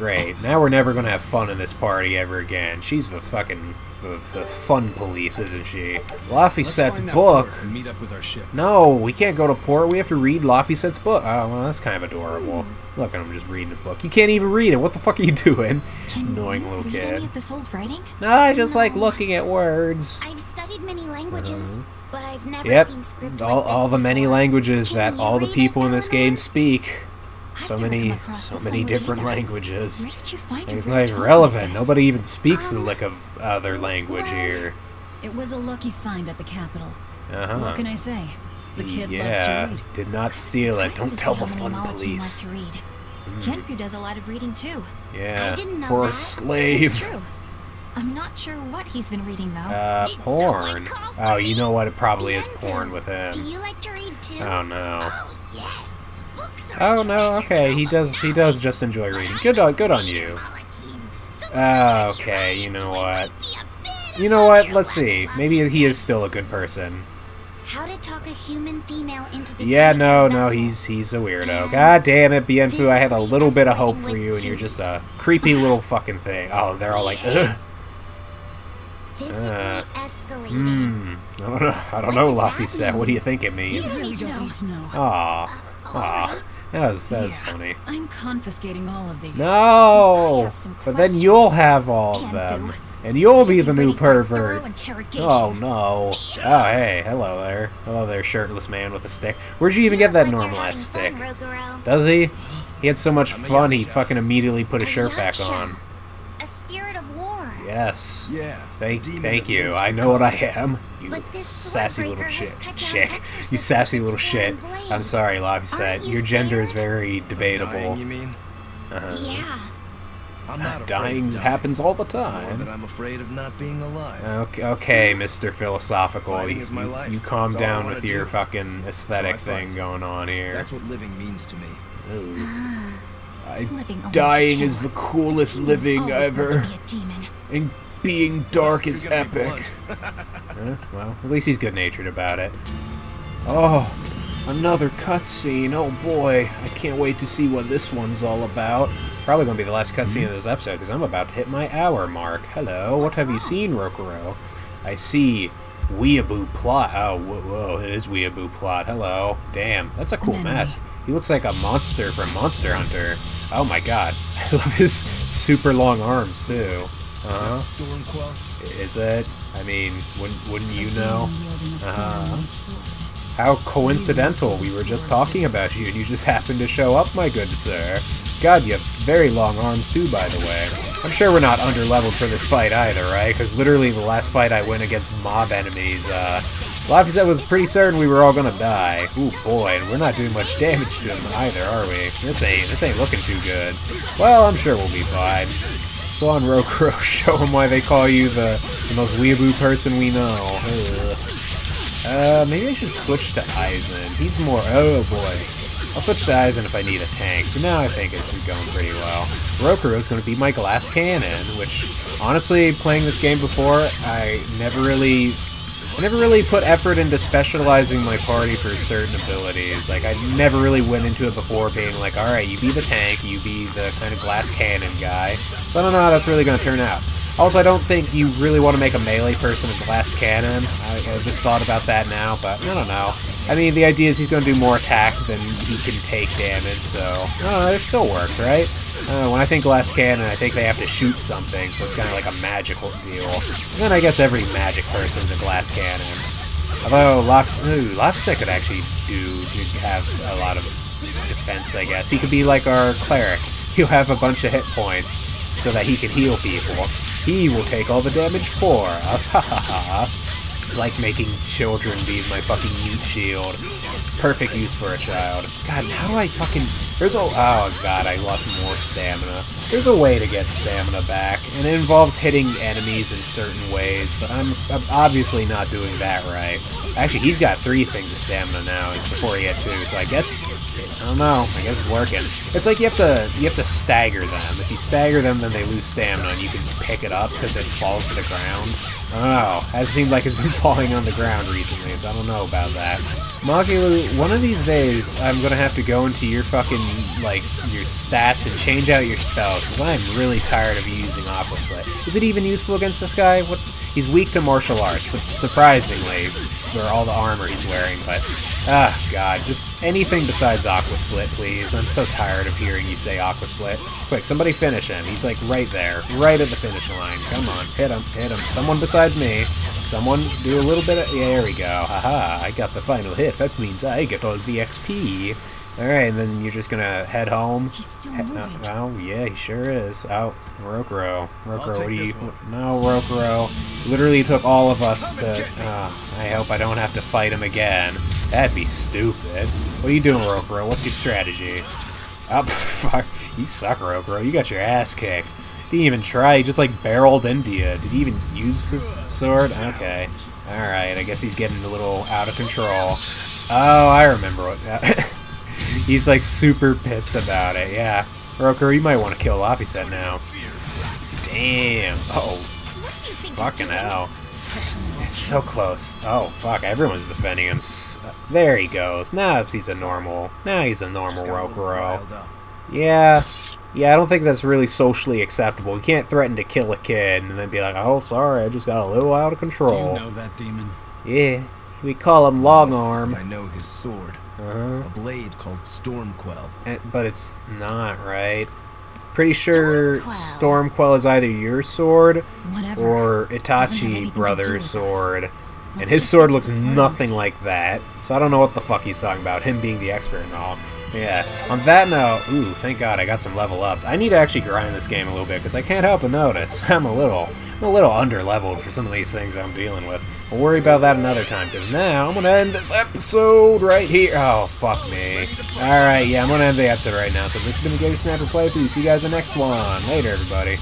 Great. Now we're never gonna have fun in this party ever again. She's the fucking the, the fun police, isn't she? Laphicet's book. meet up with our ship. No, we can't go to port. We have to read Laphicet's book. Oh, well, that's kind of adorable. Look I'm just reading a book. You can't even read it. What the fuck are you [laughs] doing? Can Annoying you little read kid. any of this old writing? No, I just like looking at words. I've studied many languages, uh-huh. but I've never. Yep, seen script all, like this all the many languages Can that all the people in this game speak. So many, so many different languages. Where did you find Like, it's not even relevant. Nobody even speaks the Um, lick of other language well- here. It was a lucky find at the capital. Uh-huh. What can I say? The kid yeah, loves to read. did not steal it. Don't tell the fun police. like to. Bienfu does a lot of reading too. Yeah, I didn't know for a that. It's slave. true. I'm not sure what he's been reading though. Uh, Did porn. Oh, you know what? It probably is porn with him. Do you like to read too? Oh no. Oh, yes. Books are Oh no. Okay, he does. He does just enjoy reading. Good on. Good on you. Malakhim, so Ah, the okay, you know what? be a bit You know what? Let's see. Maybe he is still a good person. How to talk a human female into Yeah, no, no, he's he's a weirdo. God damn it, Bienfu, I had a little bit of hope for you, and you're just a creepy little fucking thing. Oh, they're all like, ugh. physically Uh, escalating. Hmm. I don't know. I don't What know, does that Laphicet. What do you think it You means? really need don't need to know. Aw. Aw. That was, that was Yeah. funny. I'm confiscating all of these. No! But then you'll have all of Bienfu. them. And you'll be the new Ready for a thorough pervert. Oh no. Oh hey, hello there. Hello there, shirtless man with a stick. Where'd you even get that like normal-ass stick? fun, Does he? He had so much I'm fun, he fucking immediately put A his shirt back on. A spirit of war. Yes. Yeah. Thank, demon thank you. I know what I am. You But this sassy little Swordbreaker shit. Chick. You sassy little shit. blade. I'm sorry, Lobbyset. Aren't you Your gender is very debatable. Dying, you mean? Uh-huh. Yeah. I'm not Dying of dying. happens all the It's more time. that I'm afraid of not being alive. Okay, okay, Mr. Philosophical. You, is my you- life. you calm That's down with your do. fucking aesthetic So thing going on here. That's what living means to me. I, Living only to dying is the coolest living always to ever, be a demon. and being dark is epic. [laughs] Well, at least he's good natured about it. Oh, another cutscene. Oh boy, I can't wait to see what this one's all about. Probably gonna be the last cutscene of this episode because I'm about to hit my hour mark. Hello, what What's have you seen, Rokuro? I see Weeaboo plot. Oh, whoa, whoa, it is Weeaboo plot. Hello, damn, that's a cool mess. He looks like a monster from Monster Hunter. Oh my god, [laughs] I love his super long arms too. Uh-huh. Is it? I mean, wouldn't, wouldn't you know? Uh-huh. How coincidental. We were just talking about you and you just happened to show up, my good sir. God, you have very long arms too, by the way. I'm sure we're not underleveled for this fight either, right? Because literally the last fight I went against mob enemies, uh, Lafayette was pretty certain we were all gonna die. Ooh boy, and we're not doing much damage to them either, are we? This ain't, this ain't looking too good. Well, I'm sure we'll be fine. Go on, Rokuro, [laughs] show him why they call you the, the most weeaboo person we know. Ugh. Uh, maybe I should switch to Eizen. He's more. Oh boy. I'll switch to Eizen if I need a tank. For now, I think this is going pretty well. Rokuro's going to be my glass cannon, which, honestly, playing this game before, I never really. I never really put effort into specializing my party for certain abilities. Like, I never really went into it before being like, alright, you be the tank, you be the kind of glass cannon guy. So I don't know how that's really going to turn out. Also, I don't think you really want to make a melee person a glass cannon. I, I just thought about that now, but I don't know. I mean, the idea is he's going to do more attack than he can take damage, so... I it still works, right? Uh, when I think glass cannon, I think they have to shoot something, so it's kind of like a magical deal. And then I guess every magic person's a glass cannon. Although Loxset could actually do have a lot of defense, I guess. He could be like our cleric. He'll have a bunch of hit points so that he can heal people. He will take all the damage for us. [laughs] Ha ha ha. Like making children be my fucking meat shield. Perfect use for a child. God, how do I fucking... There's a... Oh, God, I lost more stamina. There's a way to get stamina back, and it involves hitting enemies in certain ways, but I'm, I'm obviously not doing that right. Actually, he's got three things of stamina now before he had two, so I guess... I don't know. I guess it's working. It's like you have to you have to stagger them. If you stagger them, then they lose stamina, and you can pick it up because it falls to the ground. Oh, I don't. Has seemed like it's been [laughs] falling on the ground recently, so I don't know about that. Magilou, one of these days, I'm gonna have to go into your fucking, like, your stats and change out your spells, because I'm really tired of using Aqua Split. Is it even useful against this guy? What's He's weak to martial arts, su surprisingly, for all the armor he's wearing, but... Ah, God, just anything besides Aqua Split, please. I'm so tired of hearing you say Aqua Split. Quick, somebody finish him. He's, like, right there. Right at the finish line. Come on, hit him, hit him. Someone besides me. Someone do a little bit of... Yeah, there we go. Haha, I got the final hit. That means I get all the XP. Alright, and then you're just gonna head home. He's still He- uh, moving. oh, yeah, he sure is. Oh, Rokuro. Rokuro, what take do you... one. No, Rokuro. Literally took all of us to... Oh, I hope I don't have to fight him again. That'd be stupid. What are you doing, Rokuro? What's your strategy? Oh, [laughs] fuck. You suck, Rokuro. You got your ass kicked. Didn't even try. He just, like, barreled into you. Did he even use his sword? Okay. Alright, I guess he's getting a little out of control. Oh, I remember what... [laughs] He's like super pissed about it, yeah. Roker, you might want to kill Laphicet now. Damn. Oh, fucking hell. It's so close. Oh, fuck, everyone's defending him. There he goes. Now he's a normal. Now he's a normal Got a little Rokuro. Yeah. Yeah, I don't think that's really socially acceptable. You can't threaten to kill a kid and then be like, oh, sorry, I just got a little out of Do you control. know that demon? Yeah. We call him Long Arm. I know his sword. Uh-huh. A blade called Stormquell. Eh, But it's not, right? Pretty sure Stormquell. Stormquell is either your sword Whatever. or Doesn't have anything Itachi to do brother's with us. sword. And his sword looks to the point. nothing like that. So I don't know what the fuck he's talking about, him being the expert and all. Yeah. On that note, ooh, thank god I got some level ups. I need to actually grind this game a little bit because I can't help but notice [laughs] I'm a little, I'm a little under leveled for some of these things I'm dealing with. We'll worry about that another time because now I'm gonna end this episode right here. Oh fuck me. All right, yeah, I'm gonna end the episode right now. So this has been the Gator Snapper playthrough. See you guys in the next one. Later, everybody.